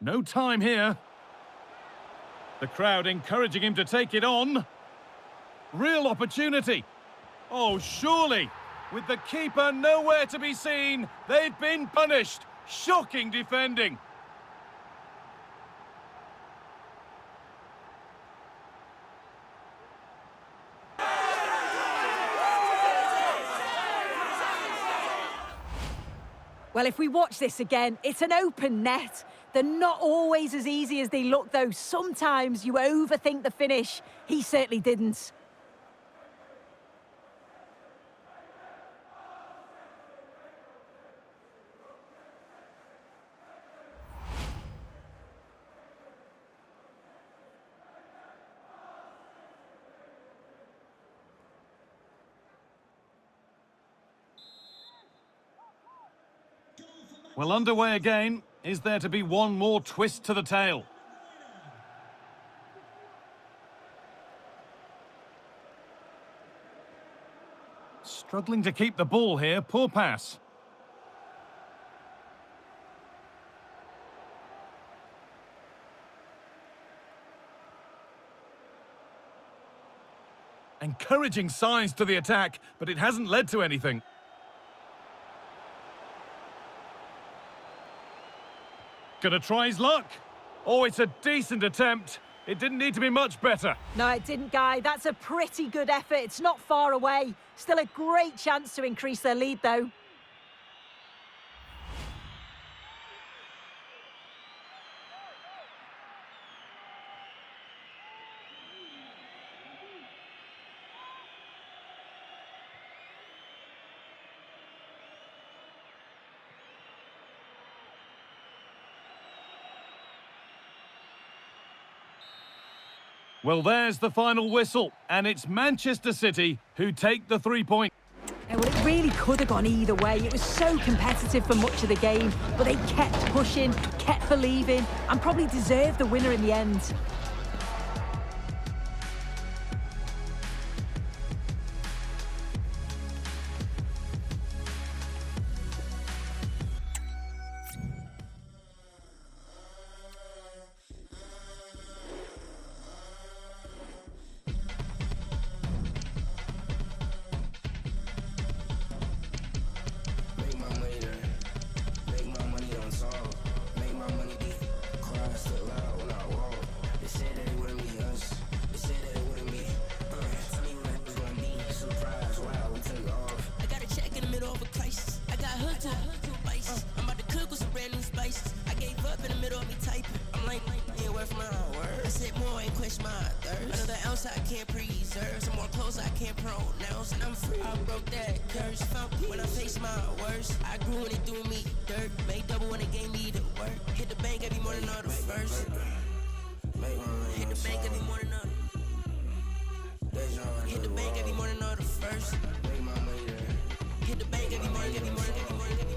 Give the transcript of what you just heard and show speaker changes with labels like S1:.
S1: No time here. The crowd encouraging him to take it on. Real opportunity. Oh, surely. With the keeper nowhere to be seen, they've been punished. Shocking defending.
S2: Well, if we watch this again, it's an open net. They're not always as easy as they look, though. Sometimes you overthink the finish. He certainly didn't.
S1: Well, underway again. Is there to be one more twist to the tale? Struggling to keep the ball here. Poor pass. Encouraging signs to the attack, but it hasn't led to anything. Gonna try his luck. Oh, it's a decent attempt. It didn't need to be much better.
S2: No, it didn't, Guy. That's a pretty good effort. It's not far away. Still a great chance to increase their lead, though.
S1: Well, there's the final whistle, and it's Manchester City who take the three point.
S2: Yeah, well, it really could have gone either way. It was so competitive for much of the game, but they kept pushing, kept believing, and probably deserved the winner in the end.
S3: Like, where from my word? I said more and quench my thirst. Another ounce I can't preserve. Some more clothes I can't pronounce. I'm free. I broke that curse. Found when I faced my worst. I grew and it threw me dirt. Made double when it gave me the work. Hit the bank every morning or the first. Hit the bank every morning
S4: on
S3: Hit the bank every morning or the first. Hit the bank every morning, every morning, every morning.